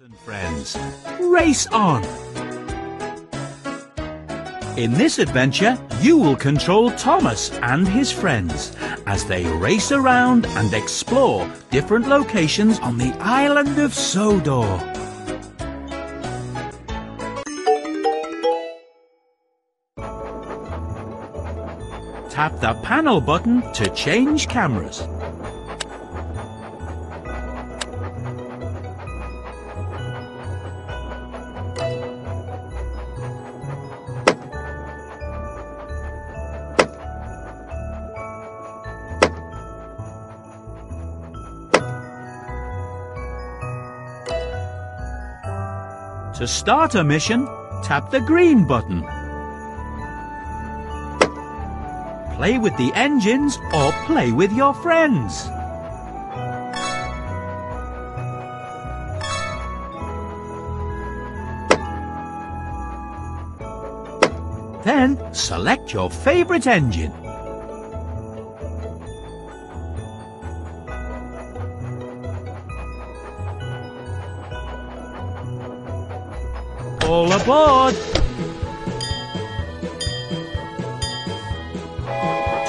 And friends, race on! In this adventure, you will control Thomas and his friends as they race around and explore different locations on the island of Sodor. Tap the panel button to change cameras. To start a mission, tap the green button. Play with the engines or play with your friends. Then select your favorite engine. All aboard!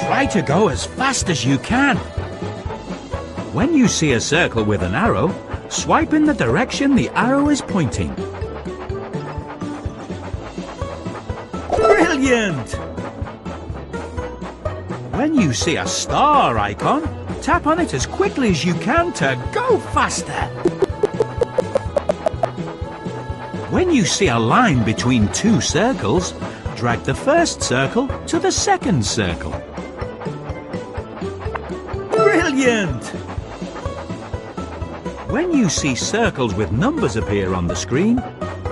Try to go as fast as you can. When you see a circle with an arrow, swipe in the direction the arrow is pointing. Brilliant! When you see a star icon, tap on it as quickly as you can to go faster. When you see a line between two circles, drag the first circle to the second circle. Brilliant! When you see circles with numbers appear on the screen,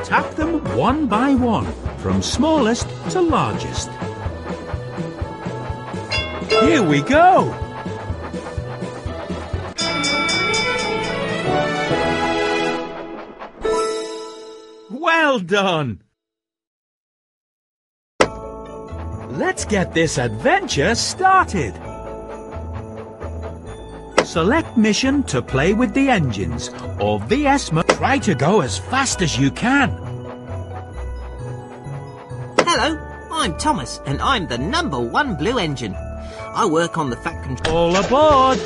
tap them one by one, from smallest to largest. Here we go! Well done! Let's get this adventure started! Select mission to play with the engines, or VS. Try to go as fast as you can. Hello, I'm Thomas, and I'm the number one blue engine. I work on the Fat Control. All aboard!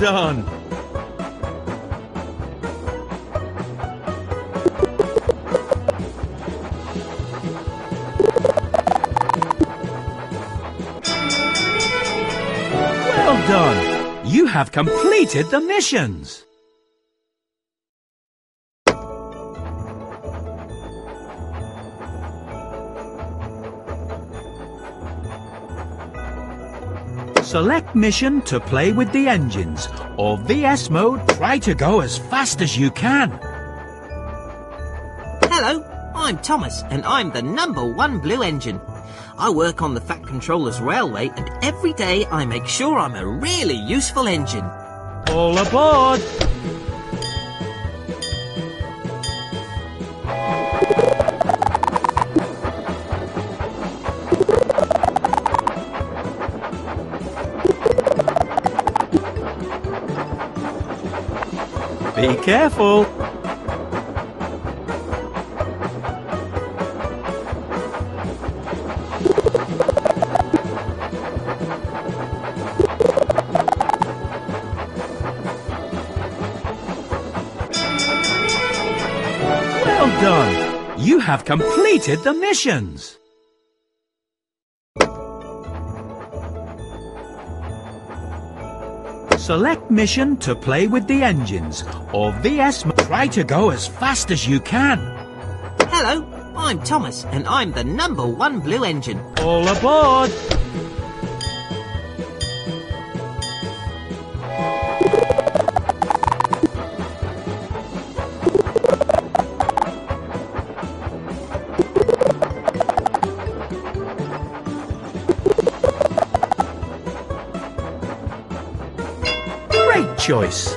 Done! Well done! You have completed the missions! Select mission to play with the engines, or VS mode, try to go as fast as you can. Hello, I'm Thomas, and I'm the number one blue engine. I work on the Fat Controllers Railway, and every day I make sure I'm a really useful engine. All aboard! Be careful! Well done! You have completed the missions! Select mission to play with the engines, or VS try to go as fast as you can. Hello, I'm Thomas, and I'm the number one blue engine. All aboard! choice.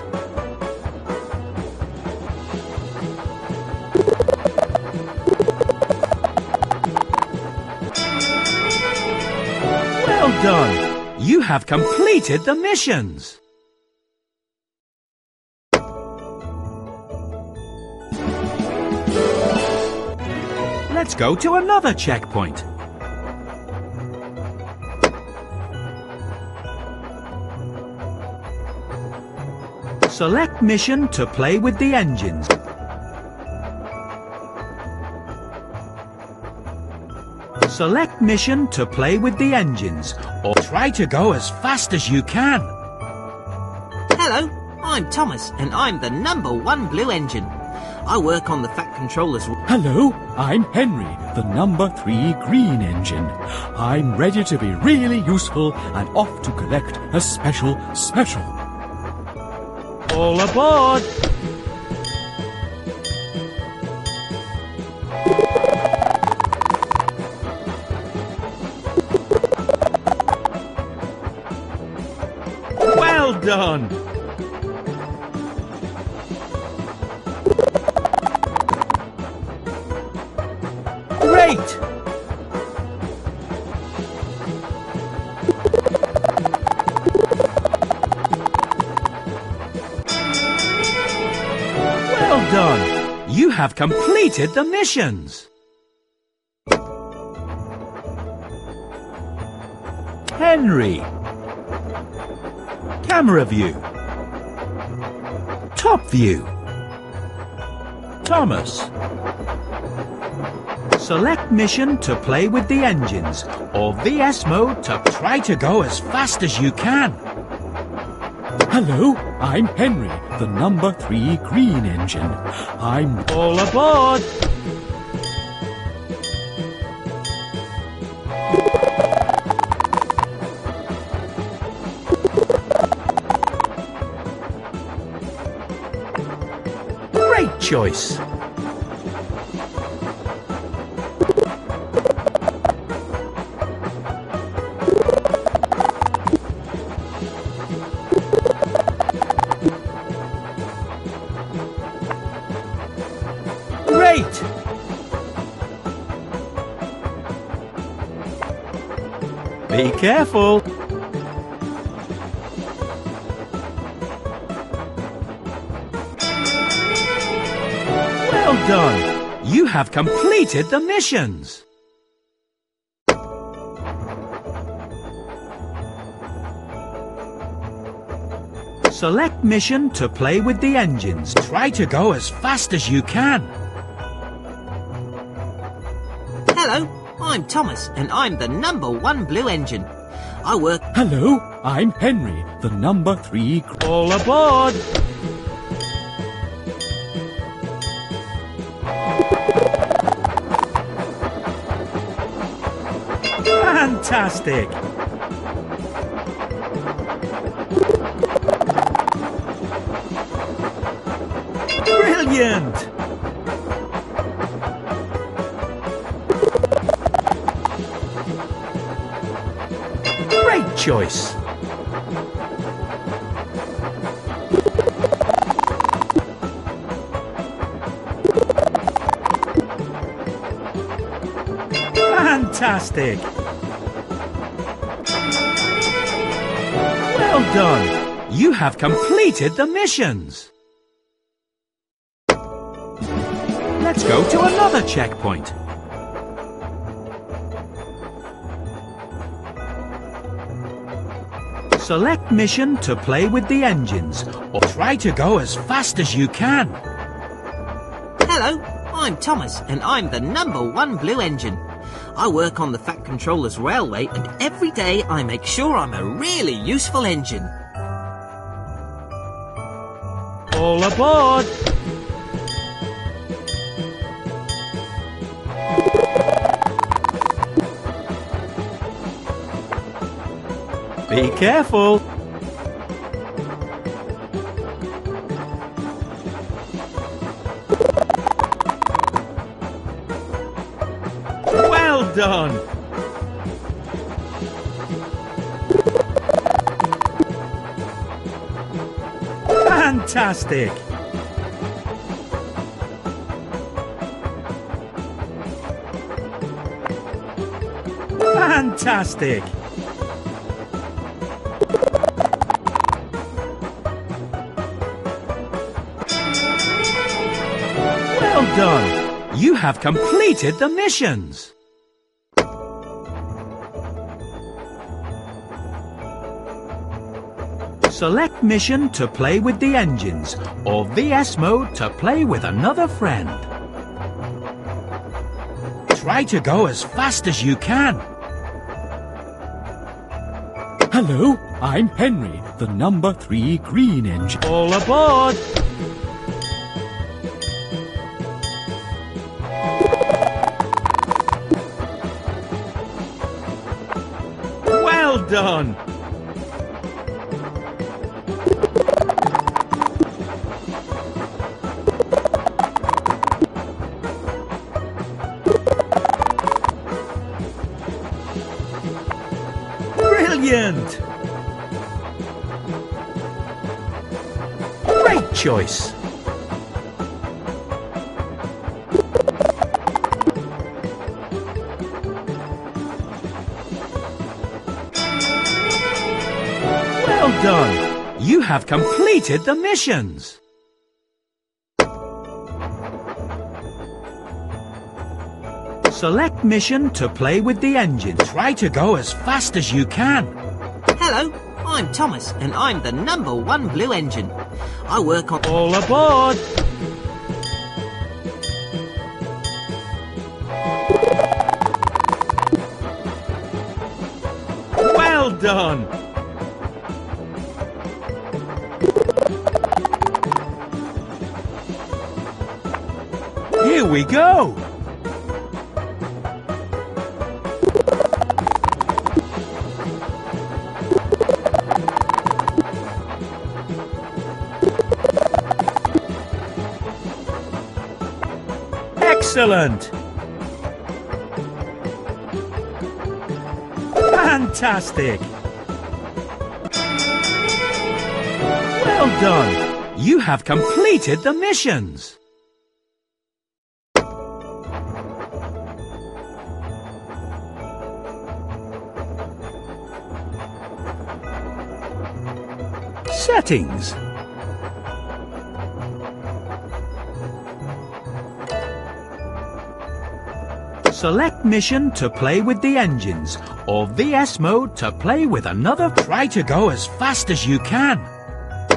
Well done! You have completed the missions! Let's go to another checkpoint. Select mission to play with the engines. Select mission to play with the engines, or try to go as fast as you can. Hello, I'm Thomas, and I'm the number one blue engine. I work on the Fat Controllers. Hello, I'm Henry, the number three green engine. I'm ready to be really useful and off to collect a special special. All aboard! Have completed the missions! Henry Camera view Top view Thomas Select mission to play with the engines or VS mode to try to go as fast as you can. Hello, I'm Henry, the number three green engine. I'm All aboard! Great choice! Careful! Well done! You have completed the missions! Select mission to play with the engines. Try to go as fast as you can. I'm Thomas, and I'm the number one blue engine. I work. Hello, I'm Henry, the number three. gr- All aboard! Fantastic! Brilliant! Choice! Fantastic! Well done! You have completed the missions! Let's go to another checkpoint. Select mission to play with the engines or try to go as fast as you can. Hello, I'm Thomas, and I'm the number one blue engine. I work on the Fat Controllers Railway, and every day I make sure I'm a really useful engine. All aboard! Be careful! Well done! Fantastic! Fantastic! Done! You have completed the missions! Select mission to play with the engines, or VS mode to play with another friend. Try to go as fast as you can. Hello, I'm Henry, the number three green engine. All aboard! Done! Brilliant! Great choice! Have completed the missions! Select mission to play with the engine. Try to go as fast as you can. Hello, I'm Thomas, and I'm the number one blue engine. I work on. All aboard! Well done! Here we go! Excellent! Fantastic! Well done! You have completed the missions! Settings Select mission to play with the engines, or VS mode to play with another. Try to go as fast as you can.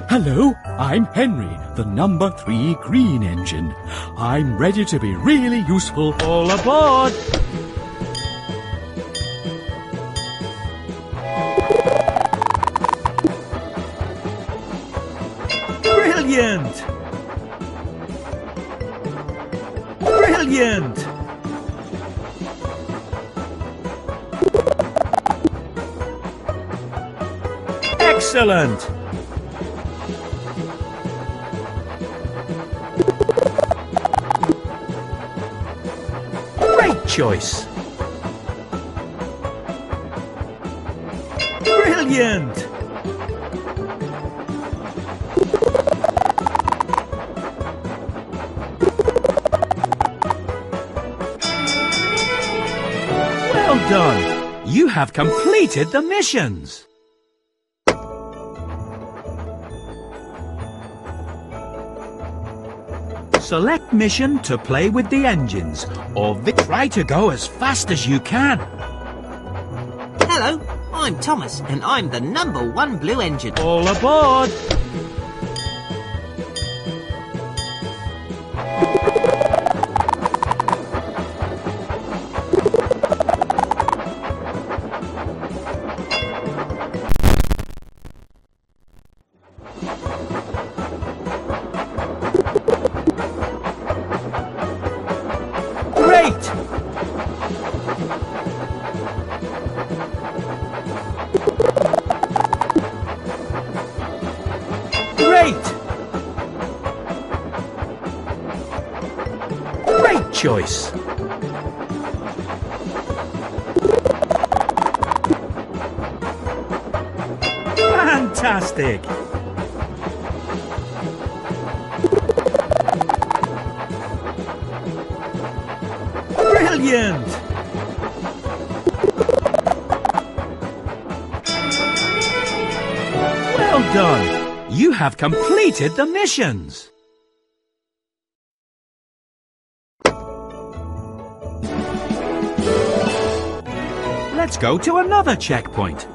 Hello, I'm Henry, the number three green engine. I'm ready to be really useful. All aboard! Brilliant! Brilliant! Excellent! Great choice! Brilliant! Have completed the missions! Select mission to play with the engines, or try to go as fast as you can. Hello, I'm Thomas, and I'm the number one blue engine. All aboard! Great! Great! Great choice! Fantastic! Well done! You have completed the missions! Let's go to another checkpoint.